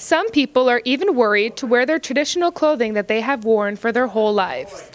Some people are even worried to wear their traditional clothing that they have worn for their whole lives.